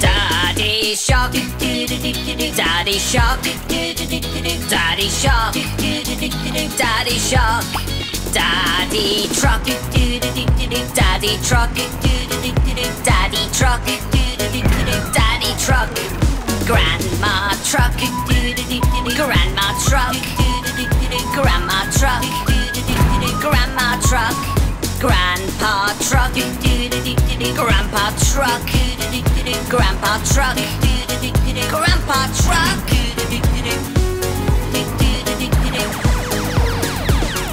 Daddy shark, daddy shark, daddy shark, daddy shark, daddy truck, daddy truck, daddy truck, daddy truck, grandma truck, grandma truck, grandma truck, grandma truck, grandpa truck, grandpa truck, grandpa truck, grandpa truck.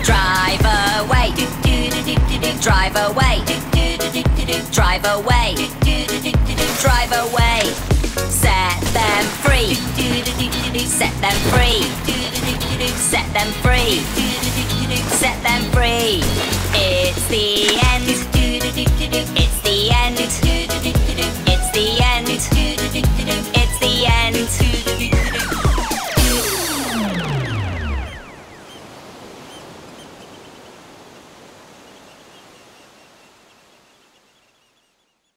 Drive away, drive away, drive away, drive away. Set them free, set them free, set them free, set them free.